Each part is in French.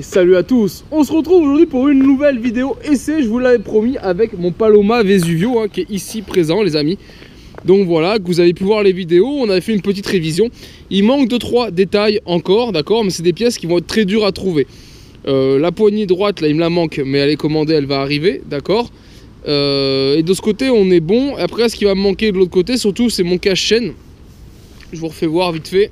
Salut à tous On se retrouve aujourd'hui pour une nouvelle vidéo essai, je vous l'avais promis, avec mon Paloma Vesuvio, hein, qui est ici présent, les amis. Donc voilà, que vous avez pu voir les vidéos, on avait fait une petite révision. Il manque 2-3 détails encore, d'accord, mais c'est des pièces qui vont être très dures à trouver. Euh, la poignée droite, là, il me la manque, mais elle est commandée, elle va arriver, d'accord euh, Et de ce côté, on est bon. Après, ce qui va me manquer de l'autre côté, surtout, c'est mon cache-chaîne. Je vous refais voir vite fait.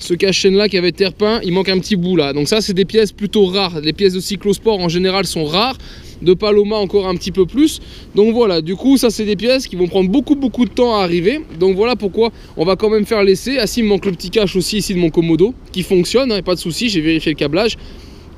Ce cache-chaîne là qui avait été repeint, il manque un petit bout là. Donc ça, c'est des pièces plutôt rares. Les pièces de cyclosport en général sont rares. De Paloma encore un petit peu plus. Donc voilà, du coup, ça c'est des pièces qui vont prendre beaucoup beaucoup de temps à arriver. Donc voilà pourquoi on va quand même faire l'essai. Ah si, il me manque le petit cache aussi ici de mon Komodo qui fonctionne, hein, pas de souci, j'ai vérifié le câblage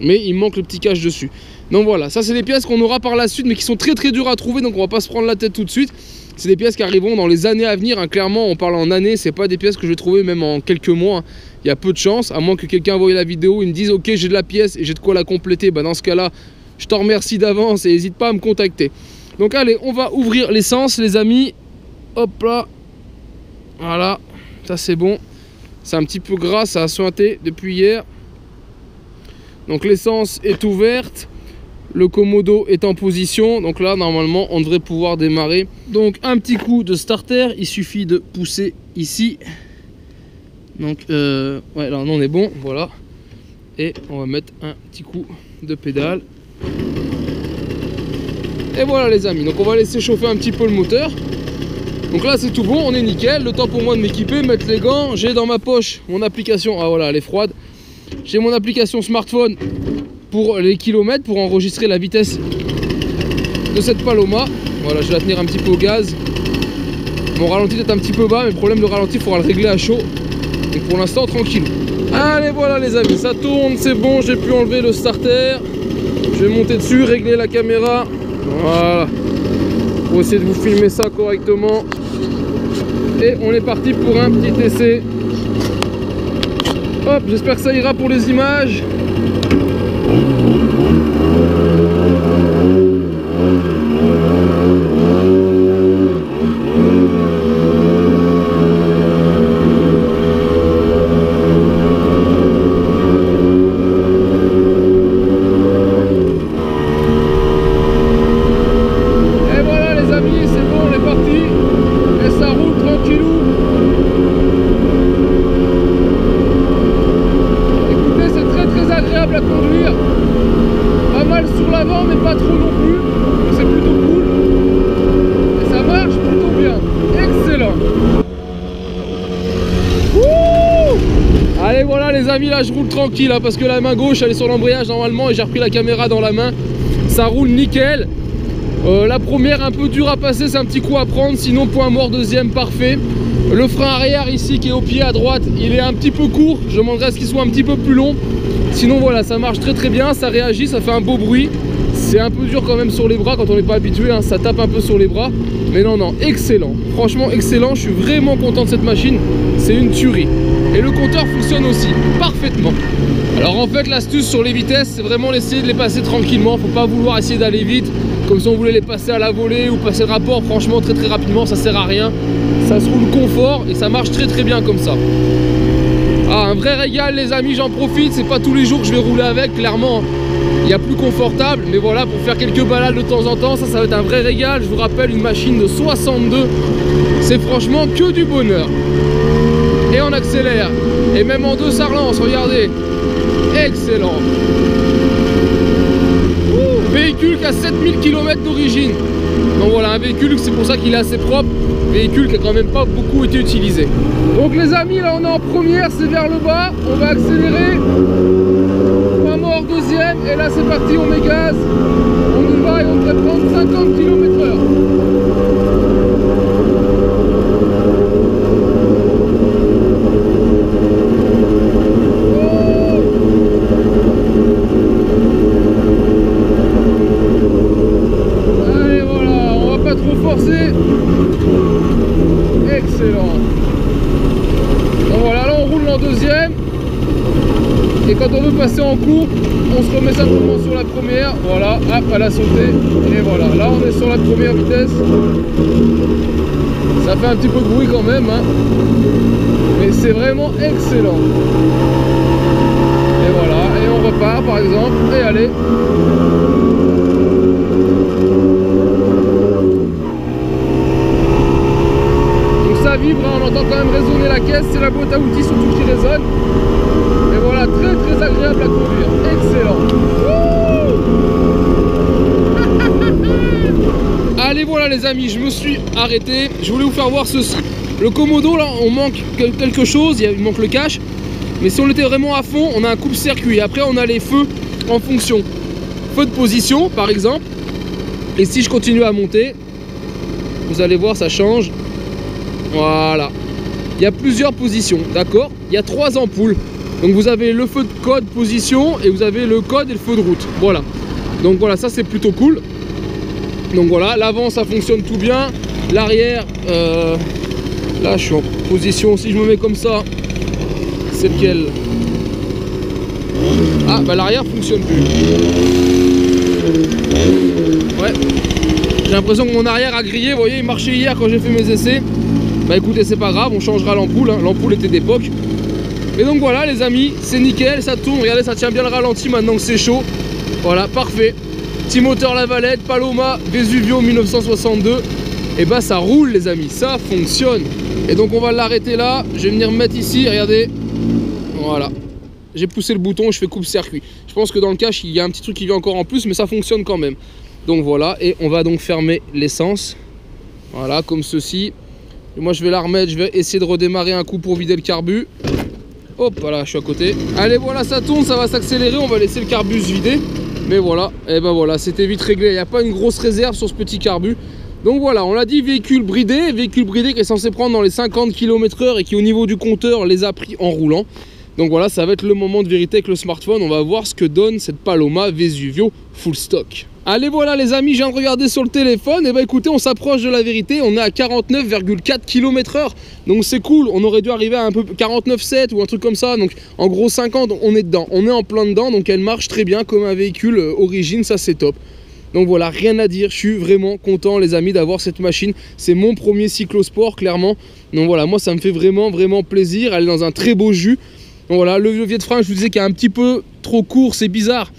mais il manque le petit cache dessus. Donc voilà, ça c'est des pièces qu'on aura par la suite, mais qui sont très très dures à trouver, donc on va pas se prendre la tête tout de suite. C'est des pièces qui arriveront dans les années à venir, hein. clairement on parle en années, c'est pas des pièces que je vais trouver même en quelques mois. Hein. Il y a peu de chance, à moins que quelqu'un voie la vidéo, il me dise ok j'ai de la pièce et j'ai de quoi la compléter, bah dans ce cas là, je t'en remercie d'avance et n'hésite pas à me contacter. Donc allez, on va ouvrir l'essence les amis. Hop là, voilà, ça c'est bon. C'est un petit peu gras, ça a sointé depuis hier. Donc l'essence est ouverte, le Komodo est en position, donc là normalement on devrait pouvoir démarrer. Donc un petit coup de starter, il suffit de pousser ici. Donc euh, ouais là on est bon, voilà. Et on va mettre un petit coup de pédale. Et voilà les amis, donc on va laisser chauffer un petit peu le moteur. Donc là c'est tout bon, on est nickel, le temps pour moi de m'équiper, mettre les gants, j'ai dans ma poche mon application, ah voilà elle est froide, j'ai mon application smartphone pour les kilomètres, pour enregistrer la vitesse de cette Paloma. Voilà, je vais la tenir un petit peu au gaz. Mon ralenti est un petit peu bas, mais le problème de ralenti, il faudra le régler à chaud. Et pour l'instant, tranquille. Allez, voilà les amis, ça tourne, c'est bon, j'ai pu enlever le starter. Je vais monter dessus, régler la caméra. Voilà. Pour essayer de vous filmer ça correctement. Et on est parti pour un petit essai Hop, j'espère que ça ira pour les images. Là je roule tranquille hein, parce que la main gauche elle est sur l'embrayage normalement et j'ai repris la caméra dans la main. Ça roule nickel. Euh, la première un peu dure à passer c'est un petit coup à prendre sinon point mort deuxième parfait. Le frein arrière ici qui est au pied à droite il est un petit peu court je demanderais à ce qu'il soit un petit peu plus long. Sinon voilà ça marche très très bien ça réagit ça fait un beau bruit. C'est un peu dur quand même sur les bras quand on n'est pas habitué hein, ça tape un peu sur les bras. Mais non non excellent. Franchement excellent je suis vraiment content de cette machine. C'est une tuerie et le compteur fonctionne aussi parfaitement. Alors en fait l'astuce sur les vitesses c'est vraiment l'essayer de les passer tranquillement, faut pas vouloir essayer d'aller vite comme si on voulait les passer à la volée ou passer le rapport franchement très très rapidement ça sert à rien. Ça se roule confort et ça marche très très bien comme ça. Ah un vrai régal les amis j'en profite, c'est pas tous les jours que je vais rouler avec clairement il y a plus confortable mais voilà pour faire quelques balades de temps en temps ça ça va être un vrai régal je vous rappelle une machine de 62 c'est franchement que du bonheur et on accélère. Et même en deux, ça relance, regardez. Excellent. véhicule qui a 7000 km d'origine. Donc voilà, un véhicule, c'est pour ça qu'il est assez propre. Véhicule qui a quand même pas beaucoup été utilisé. Donc les amis, là on est en première, c'est vers le bas. On va accélérer. Pas mort deuxième. Et là c'est parti, on met gaz. On y va et on devrait prendre 50 km h Excellent. Donc voilà, là on roule en deuxième. Et quand on veut passer en cours, on se remet simplement sur la première. Voilà, hop, elle a sauté. Et voilà, là on est sur la première vitesse. Ça fait un petit peu de bruit quand même. Hein. Mais c'est vraiment excellent. Et voilà, et on repart par exemple. Et allez. Donc ça vibre, hein, on entend quand même résonner la caisse, c'est la boîte à outils surtout qui résonne. Et voilà, très très agréable à conduire. Excellent. Allez les amis, je me suis arrêté. Je voulais vous faire voir ceci. Le Komodo là, on manque quelque chose, il manque le cache. Mais si on était vraiment à fond, on a un coupe-circuit. Après, on a les feux en fonction. Feu de position, par exemple. Et si je continue à monter, vous allez voir, ça change. Voilà. Il y a plusieurs positions, d'accord? Il y a trois ampoules. Donc vous avez le feu de code position et vous avez le code et le feu de route. Voilà. Donc voilà, ça c'est plutôt cool. Donc voilà, l'avant ça fonctionne tout bien. L'arrière, euh, là je suis en position, si je me mets comme ça, c'est lequel? Ah bah l'arrière fonctionne plus. Ouais. J'ai l'impression que mon arrière a grillé, vous voyez, il marchait hier quand j'ai fait mes essais. Bah écoutez, c'est pas grave, on changera l'ampoule, hein. l'ampoule était d'époque. Et donc voilà les amis, c'est nickel, ça tourne, regardez, ça tient bien le ralenti maintenant que c'est chaud. Voilà, parfait. Petit moteur Lavalette, Paloma, Vesuvio 1962. Et bah ça roule les amis, ça fonctionne. Et donc on va l'arrêter là, je vais venir mettre ici, regardez, voilà. J'ai poussé le bouton, je fais coupe-circuit. Je pense que dans le cache, il y a un petit truc qui vient encore en plus, mais ça fonctionne quand même. Donc voilà, et on va donc fermer l'essence. Voilà, comme ceci. Et moi, je vais la remettre, je vais essayer de redémarrer un coup pour vider le carbu. Hop, voilà, je suis à côté. Allez, voilà, ça tourne, ça va s'accélérer. On va laisser le carbu se vider. Mais voilà, et ben voilà, c'était vite réglé. Il n'y a pas une grosse réserve sur ce petit carbu. Donc voilà, on l'a dit, véhicule bridé. Véhicule bridé qui est censé prendre dans les 50 km/h et qui, au niveau du compteur, les a pris en roulant. Donc voilà, ça va être le moment de vérité avec le smartphone. On va voir ce que donne cette Paloma Vesuvio full stock. Allez voilà les amis, je viens de regarder sur le téléphone. Et bah écoutez, on s'approche de la vérité. On est à 49,4 km h Donc c'est cool. On aurait dû arriver à un peu 49,7 ou un truc comme ça. Donc en gros 50, on est dedans. On est en plein dedans. Donc elle marche très bien comme un véhicule euh, origine. Ça c'est top. Donc voilà, rien à dire, je suis vraiment content les amis d'avoir cette machine. C'est mon premier cyclosport clairement. Donc voilà, moi ça me fait vraiment vraiment plaisir. Elle est dans un très beau jus. Voilà, le levier de frein, je vous disais qu'il est un petit peu trop court, c'est bizarre.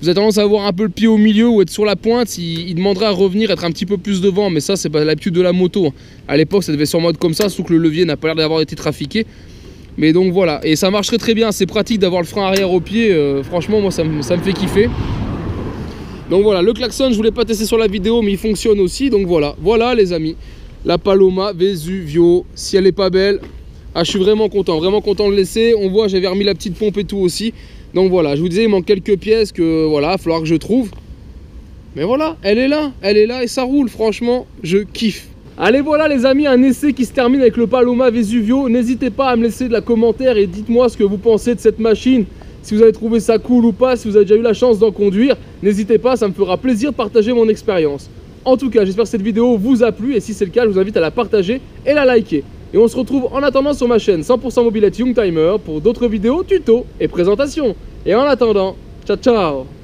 Vous avez tendance à avoir un peu le pied au milieu ou être sur la pointe, il, demanderait à revenir, être un petit peu plus devant, mais ça c'est pas l'habitude de la moto. À l'époque ça devait être sur mode comme ça, sauf que le levier n'a pas l'air d'avoir été trafiqué. Mais donc voilà, et ça marcherait très bien, c'est pratique d'avoir le frein arrière au pied, euh, franchement moi ça me, ça me fait kiffer. Donc voilà, le klaxon je voulais pas tester sur la vidéo mais il fonctionne aussi, donc voilà. Voilà les amis, la Paloma Vesuvio, si elle est pas belle, ah, je suis vraiment content, vraiment content de laisser. On voit, j'avais remis la petite pompe et tout aussi. Donc voilà, je vous disais, il manque quelques pièces que voilà, il va falloir que je trouve. Mais voilà, elle est là, elle est là et ça roule, franchement, je kiffe. Allez voilà les amis, un essai qui se termine avec le Paloma Vesuvio. N'hésitez pas à me laisser de la commentaire et dites-moi ce que vous pensez de cette machine. Si vous avez trouvé ça cool ou pas, si vous avez déjà eu la chance d'en conduire, n'hésitez pas, ça me fera plaisir de partager mon expérience. En tout cas, j'espère que cette vidéo vous a plu et si c'est le cas, je vous invite à la partager et la liker. Et on se retrouve en attendant sur ma chaîne 100% mobilette Youngtimer pour d'autres vidéos, tutos et présentations. Et en attendant, ciao ciao